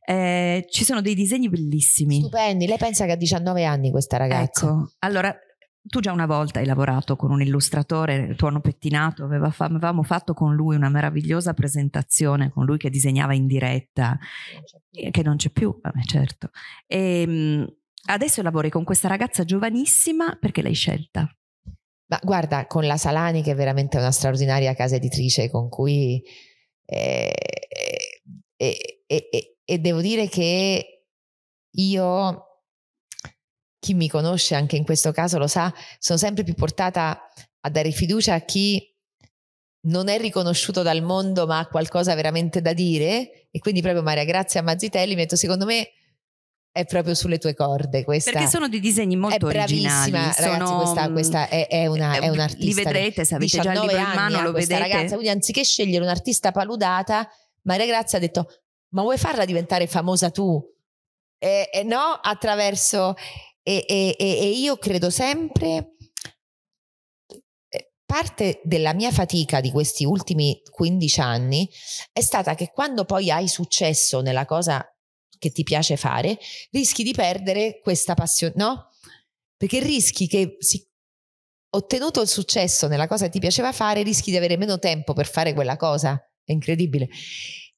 Eh, ci sono dei disegni bellissimi.
Stupendi. Lei pensa che ha 19 anni questa ragazza?
Ecco, allora tu già una volta hai lavorato con un illustratore, tuono pettinato, avevamo fatto con lui una meravigliosa presentazione, con lui che disegnava in diretta, non che non c'è più, vabbè certo. E, ehm, adesso lavori con questa ragazza giovanissima perché l'hai scelta.
Ma guarda, con la Salani, che è veramente una straordinaria casa editrice con cui... Eh, eh, eh, e devo dire che io, chi mi conosce anche in questo caso lo sa, sono sempre più portata a dare fiducia a chi non è riconosciuto dal mondo ma ha qualcosa veramente da dire. E quindi proprio Maria Grazia Mazzitelli metto secondo me è proprio sulle tue corde questa.
Perché sono di disegni molto
è
originali
ragazzi,
sono,
questa, questa è, è, una, è un'artista
li vedrete se avete già il libro in mano lo vedete.
ragazza. Quindi anziché scegliere un'artista paludata Maria Grazia ha detto ma vuoi farla diventare famosa tu? E, e no attraverso e, e, e io credo sempre eh, parte della mia fatica di questi ultimi 15 anni è stata che quando poi hai successo nella cosa che ti piace fare, rischi di perdere questa passione, no? Perché rischi che si, ottenuto il successo nella cosa che ti piaceva fare, rischi di avere meno tempo per fare quella cosa. È incredibile.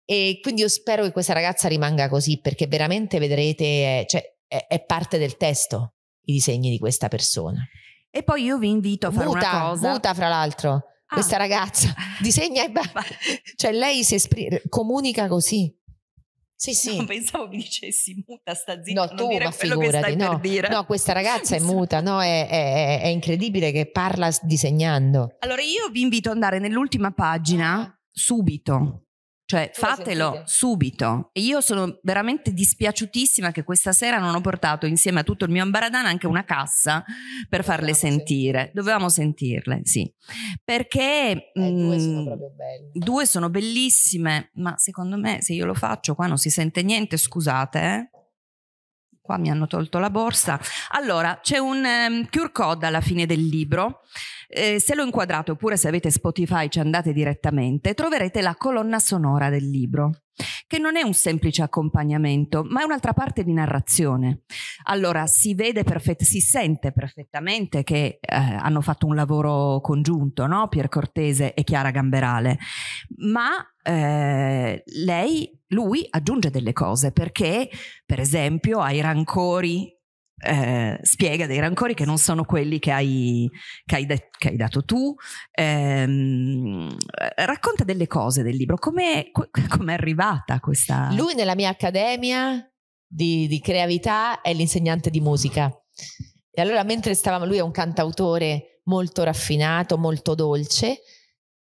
E quindi io spero che questa ragazza rimanga così, perché veramente vedrete, cioè, è, è parte del testo i disegni di questa persona.
E poi io vi invito a fare
muta,
una cosa.
Muta, fra l'altro. Ah. Questa ragazza disegna e basta. cioè lei si esprime, comunica così. Sì, sì.
No, pensavo mi dicessi muta, sta zitta,
no, tu, ma figurati, no, no, questa ragazza è muta, no, è, è, è, incredibile che parla disegnando.
Allora io vi invito ad andare nell'ultima pagina ah. subito, cioè fatelo subito. E io sono veramente dispiaciutissima che questa sera non ho portato insieme a tutto il mio ambaradan anche una cassa per farle sentire. sentire. Dovevamo sentirle, sì. Perché
eh, due sono mm, proprio belle.
Due sono bellissime, ma secondo me se io lo faccio qua non si sente niente, scusate, eh. Qua mi hanno tolto la borsa. Allora, c'è un um, QR code alla fine del libro eh, se lo inquadrate oppure se avete Spotify ci andate direttamente, troverete la colonna sonora del libro, che non è un semplice accompagnamento, ma è un'altra parte di narrazione. Allora si vede perfett- si sente perfettamente che eh, hanno fatto un lavoro congiunto, no? Pier Cortese e Chiara Gamberale, ma eh, lei, lui aggiunge delle cose perché, per esempio, ai rancori eh, spiega dei rancori che non sono quelli che hai, che hai, de- che hai dato tu, ehm, racconta delle cose del libro, come è arrivata questa...
Lui nella mia accademia di, di creatività è l'insegnante di musica e allora mentre stavamo, lui è un cantautore molto raffinato, molto dolce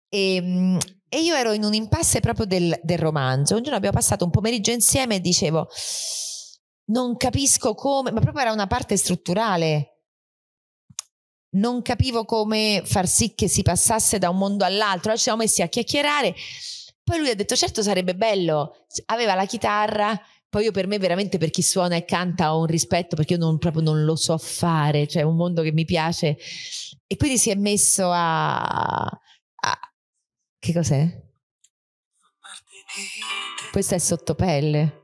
e, E io ero in un impasse proprio del, del romanzo. Un giorno abbiamo passato un pomeriggio insieme e dicevo, non capisco come, ma proprio era una parte strutturale. Non capivo come far sì che si passasse da un mondo all'altro. Allora ci siamo messi a chiacchierare. Poi lui ha detto: Certo, sarebbe bello. Aveva la chitarra. Poi io per me, veramente, per chi suona e canta, ho un rispetto perché io non, proprio non lo so fare. Cioè, è un mondo che mi piace. E quindi si è messo a. a che cos'è? Questa è sottopelle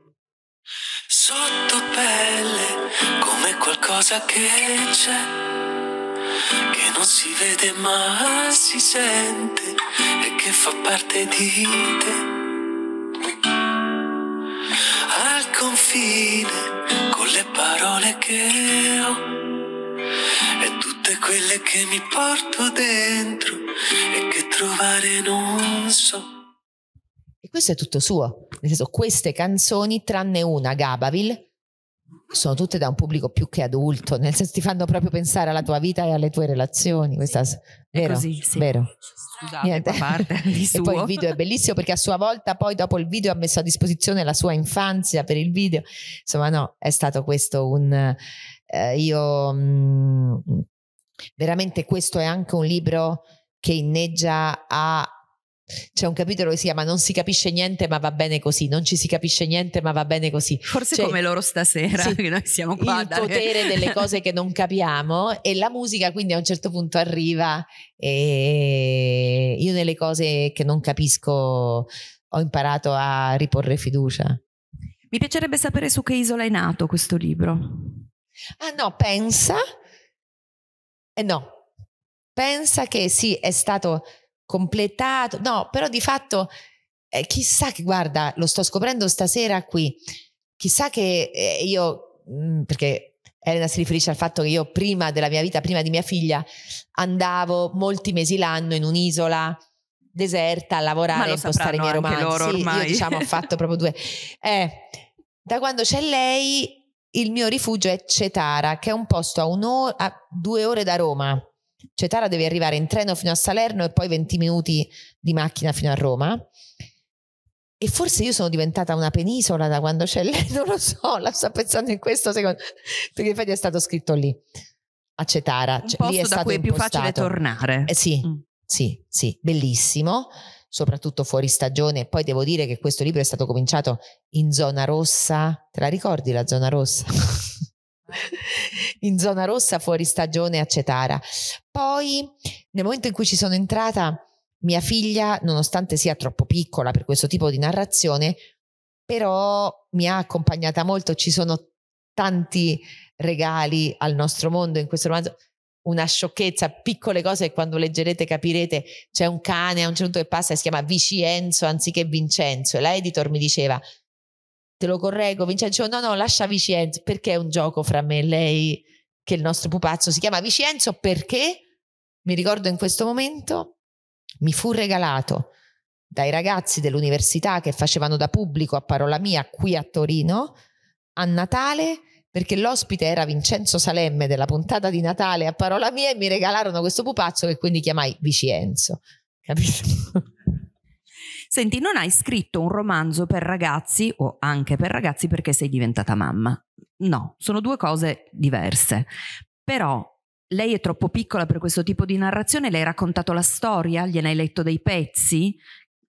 sottopelle come qualcosa che c'è, che non si vede ma si sente e che fa parte di te. Al confine con le parole che ho e tutte quelle che mi porto dentro e che trovare non so.
E questo è tutto suo. Nel senso, queste canzoni, tranne una, Gabaville, sono tutte da un pubblico più che adulto, nel senso ti fanno proprio pensare alla tua vita e alle tue relazioni. Questa, vero?
Così, sì.
Vero.
Scusate, parte
e poi il video è bellissimo perché a sua volta poi dopo il video ha messo a disposizione la sua infanzia per il video. Insomma, no, è stato questo un... Eh, io... Mh, mm, veramente questo è anche un libro che inneggia a c'è un capitolo che si chiama Non si capisce niente ma va bene così, non ci si capisce niente ma va bene così.
Forse
cioè,
come loro stasera, sì, che noi siamo qua.
Il dare... potere delle cose che non capiamo e la musica quindi a un certo punto arriva e io nelle cose che non capisco ho imparato a riporre fiducia.
Mi piacerebbe sapere su che isola è nato questo libro.
Ah no, pensa. Eh no, pensa che sì, è stato completato. No, però di fatto eh, chissà che, guarda, lo sto scoprendo stasera qui, chissà che eh, io, mh, mm, perché Elena si riferisce al fatto che io prima della mia vita, prima di mia figlia, andavo molti mesi l'anno in un'isola deserta a lavorare, a impostare i miei romanzi.
Ormai.
Io diciamo ho fatto proprio due. Eh, da quando c'è lei, il mio rifugio è Cetara, che è un posto a, a due ore da Roma Cetara devi arrivare in treno fino a Salerno e poi 20 minuti di macchina fino a Roma. E forse io sono diventata una penisola da quando c'è lei, non lo so, la sto pensando in questo secondo, perché infatti è stato scritto lì, a Cetara.
Cioè, lì è da cui è più facile tornare.
Eh, sì, mm. sì, sì, bellissimo, soprattutto fuori stagione. Poi devo dire che questo libro è stato cominciato in zona rossa, te la ricordi la zona rossa? in zona rossa fuori stagione a Cetara. Poi nel momento in cui ci sono entrata, mia figlia, nonostante sia troppo piccola per questo tipo di narrazione, però mi ha accompagnata molto, ci sono tanti regali al nostro mondo in questo romanzo. Una sciocchezza, piccole cose che quando leggerete capirete. C'è un cane a un certo punto che passa e si chiama Vicienzo anziché Vincenzo. E l'editor mi diceva: te lo correggo, Vincenzo, no, no, lascia Vicenzo, perché è un gioco fra me e lei che il nostro pupazzo si chiama Vicenzo, perché, mi ricordo in questo momento, mi fu regalato dai ragazzi dell'università che facevano da pubblico a parola mia qui a Torino a Natale perché l'ospite era Vincenzo Salemme della puntata di Natale a parola mia e mi regalarono questo pupazzo che quindi chiamai Vicenzo. Capito?
Senti, non hai scritto un romanzo per ragazzi o anche per ragazzi perché sei diventata mamma. No, sono due cose diverse. Però lei è troppo piccola per questo tipo di narrazione, le hai raccontato la storia, gliene hai letto dei pezzi.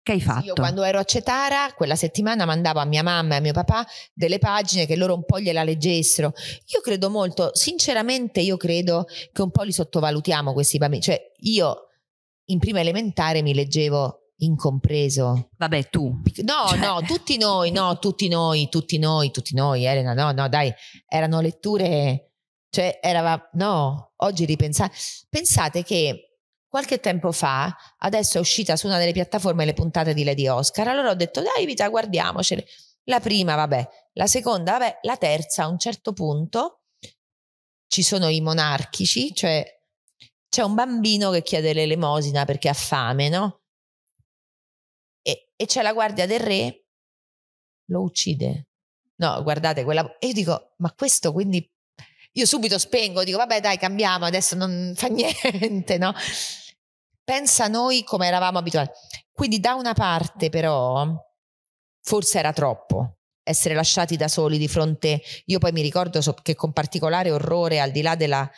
Che hai fatto?
Io quando ero a Cetara, quella settimana mandavo a mia mamma e a mio papà delle pagine che loro un po' gliela leggessero. Io credo molto, sinceramente io credo che un po' li sottovalutiamo questi bambini. Cioè io in prima elementare mi leggevo incompreso.
Vabbè, tu.
No, cioè. no, tutti noi, no, tutti noi, tutti noi, tutti noi, Elena, no, no, dai, erano letture, cioè eravamo, no, oggi ripensate, pensate che qualche tempo fa, adesso è uscita su una delle piattaforme le puntate di Lady Oscar, allora ho detto, dai vita, guardiamocele. La prima, vabbè, la seconda, vabbè, la terza, a un certo punto ci sono i monarchici, cioè c'è un bambino che chiede l'elemosina perché ha fame, no? E c'è la guardia del re, lo uccide. No, guardate, quella... E io dico, ma questo quindi... Io subito spengo, dico, vabbè dai, cambiamo, adesso non fa niente, no? Pensa a noi come eravamo abituati. Quindi da una parte però forse era troppo essere lasciati da soli di fronte, io poi mi ricordo che con particolare orrore al di là della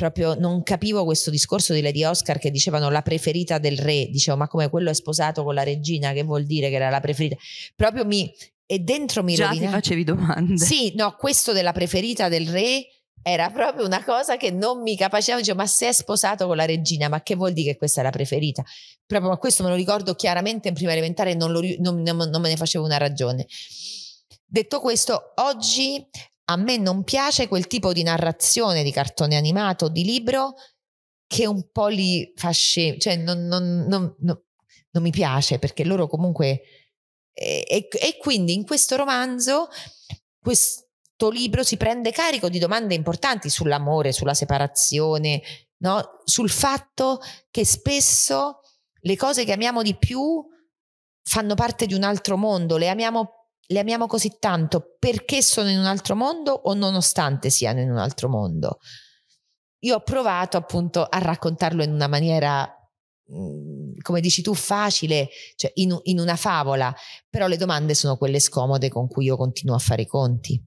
proprio non capivo questo discorso di Lady Oscar che dicevano la preferita del re, dicevo ma come quello è sposato con la regina, che vuol dire che era la preferita? Proprio mi e dentro mi
Già
rovina...
ti facevi domande.
Sì, no, questo della preferita del re era proprio una cosa che non mi capacevo, dicevo, ma se è sposato con la regina, ma che vuol dire che questa è la preferita? Proprio ma questo me lo ricordo chiaramente in prima elementare, non, lo, non, non me ne facevo una ragione. Detto questo, oggi a me non piace quel tipo di narrazione di cartone animato, di libro, che un po' li fa scemo, cioè non, non, non, non, mi piace perché loro comunque... E, e, quindi in questo romanzo questo libro si prende carico di domande importanti sull'amore, sulla separazione, no? sul fatto che spesso le cose che amiamo di più fanno parte di un altro mondo, le amiamo le amiamo così tanto perché sono in un altro mondo o nonostante siano in un altro mondo. Io ho provato appunto a raccontarlo in una maniera, mm, come dici tu, facile, cioè in, in una favola, però le domande sono quelle scomode con cui io continuo a fare i conti.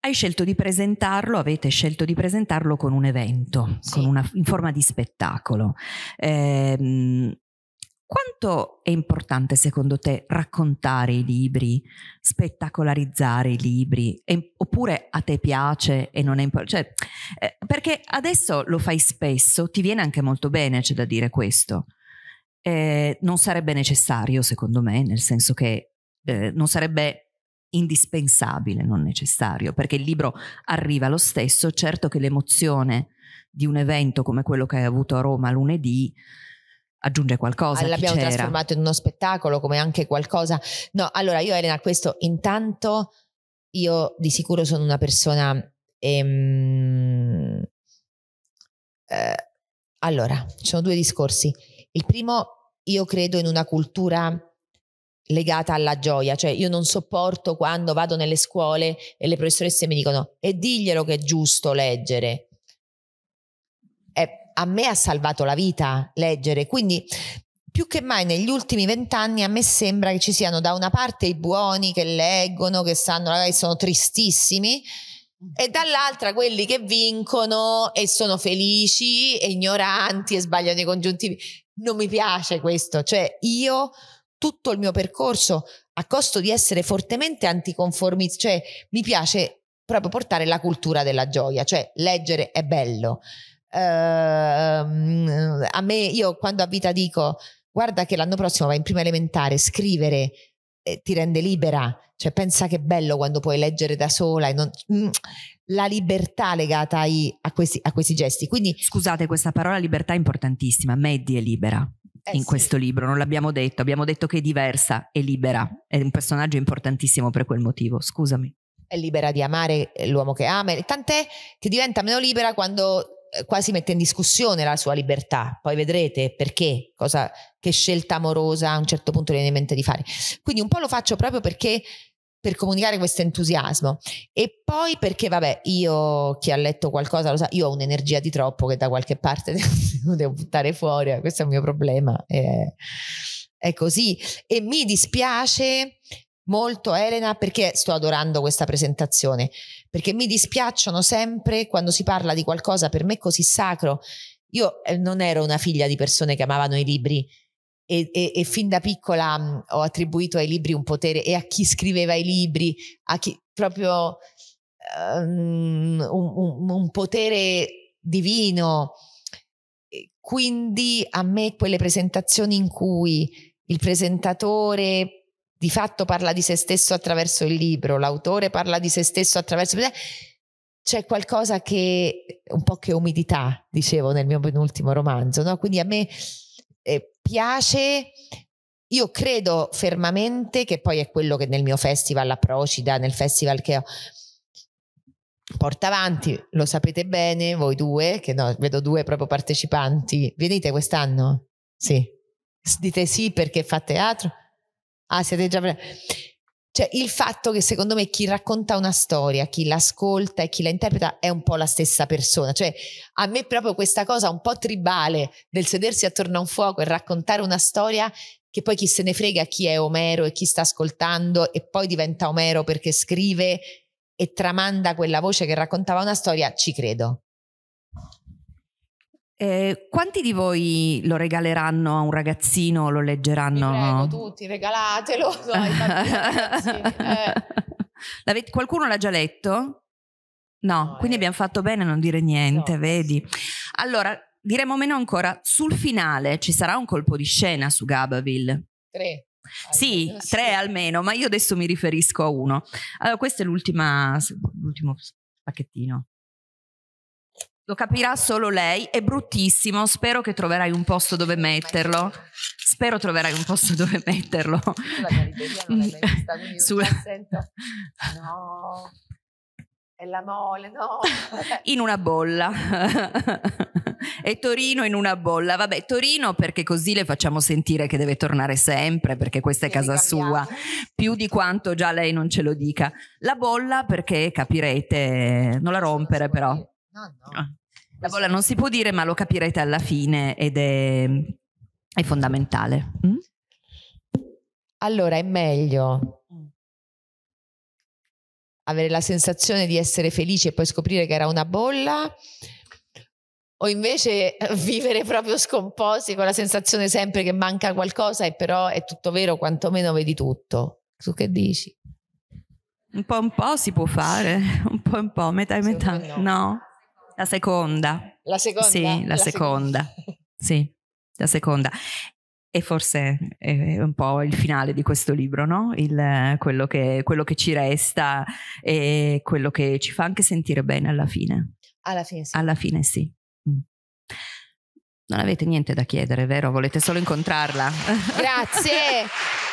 Hai scelto di presentarlo, avete scelto di presentarlo con un evento, sì. con una, in forma di spettacolo. Eh, quanto è importante secondo te raccontare i libri, spettacolarizzare i libri? E, oppure a te piace e non è importante? Cioè, eh, perché adesso lo fai spesso, ti viene anche molto bene, c'è da dire questo. Eh, non sarebbe necessario, secondo me, nel senso che eh, non sarebbe indispensabile, non necessario, perché il libro arriva lo stesso. Certo che l'emozione di un evento come quello che hai avuto a Roma lunedì aggiunge qualcosa.
L'abbiamo trasformato in uno spettacolo come anche qualcosa. No, allora io Elena, questo intanto io di sicuro sono una persona... Ehm, eh, allora, ci sono due discorsi. Il primo, io credo in una cultura legata alla gioia, cioè io non sopporto quando vado nelle scuole e le professoresse mi dicono e diglielo che è giusto leggere. A me ha salvato la vita leggere, quindi più che mai negli ultimi vent'anni a me sembra che ci siano da una parte i buoni che leggono, che sanno, magari sono tristissimi, e dall'altra quelli che vincono e sono felici e ignoranti e sbagliano i congiuntivi. Non mi piace questo, cioè io tutto il mio percorso a costo di essere fortemente anticonformista, cioè mi piace proprio portare la cultura della gioia, cioè leggere è bello, Uh, a me, io quando a vita dico guarda che l'anno prossimo vai in prima elementare, scrivere eh, ti rende libera, cioè pensa che bello quando puoi leggere da sola e non, mm, la libertà legata ai, a, questi, a, questi, gesti. Quindi,
Scusate, questa parola libertà è importantissima, Maddie è libera. Eh in sì. questo libro, non l'abbiamo detto, abbiamo detto che è diversa, è libera, è un personaggio importantissimo per quel motivo, scusami.
È libera di amare l'uomo che ama, tant'è che diventa meno libera quando quasi mette in discussione la sua libertà. Poi vedrete perché, cosa, che scelta amorosa a un certo punto viene in mente di fare. Quindi un po' lo faccio proprio perché per comunicare questo entusiasmo e poi perché vabbè io chi ha letto qualcosa lo sa io ho un'energia di troppo che da qualche parte devo, devo buttare fuori questo è il mio problema è, è così e mi dispiace molto Elena perché sto adorando questa presentazione, perché mi dispiacciono sempre quando si parla di qualcosa per me così sacro. Io eh, non ero una figlia di persone che amavano i libri e, e, e fin da piccola mm, ho attribuito ai libri un potere e a chi scriveva i libri, a chi proprio um, un, un potere divino. Quindi a me quelle presentazioni in cui il presentatore di fatto parla di se stesso attraverso il libro, l'autore parla di se stesso attraverso... C'è qualcosa che, un po' che umidità, dicevo nel mio penultimo romanzo, no? quindi a me eh, piace io credo fermamente che poi è quello che nel mio festival a Procida, nel festival che ho porta avanti, lo sapete bene voi due, che no, vedo due proprio partecipanti. Venite quest'anno? Sì. Dite sì perché fa teatro? Ah, siete già... Cioè, il fatto che secondo me chi racconta una storia, chi l'ascolta e chi la interpreta è un po' la stessa persona. Cioè, a me proprio questa cosa un po' tribale del sedersi attorno a un fuoco e raccontare una storia che poi chi se ne frega chi è Omero e chi sta ascoltando e poi diventa Omero perché scrive e tramanda quella voce che raccontava una storia, ci credo.
Eh, quanti di voi lo regaleranno a un ragazzino o lo leggeranno?
Prego, tutti, regalatelo.
No, eh. Qualcuno l'ha già letto? No, no quindi eh. abbiamo fatto bene a non dire niente, no, vedi? Sì. Allora, diremo meno ancora, sul finale ci sarà un colpo di scena su Gabaville.
Tre.
Sì, almeno, tre sì. almeno, ma io adesso mi riferisco a uno. Allora, questo è l'ultimo pacchettino. Lo capirà solo lei, è bruttissimo, spero che troverai un posto dove metterlo. Spero troverai un posto dove metterlo.
Sulla... No, è la mole, no.
in una bolla. e Torino in una bolla. Vabbè, Torino perché così le facciamo sentire che deve tornare sempre, perché questa è casa sua, più di quanto già lei non ce lo dica. La bolla perché capirete, non la rompere però. No, no. Ah. La bolla non si può dire, ma lo capirete alla fine ed è, è fondamentale. Mm?
Allora è meglio avere la sensazione di essere felice e poi scoprire che era una bolla o invece vivere proprio scomposti con la sensazione sempre che manca qualcosa e però è tutto vero, quantomeno vedi tutto. Tu che dici?
Un po' un po' si può fare, un po' un po', metà e metà. No. no. La seconda.
La seconda?
Sì, la, la seconda. seconda. sì, la seconda. E forse è un po' il finale di questo libro, no? Il, quello, che, quello, che, ci resta e quello che ci fa anche sentire bene alla fine.
Alla fine sì.
Alla fine sì. Mm. Non avete niente da chiedere, vero? Volete solo incontrarla?
Grazie.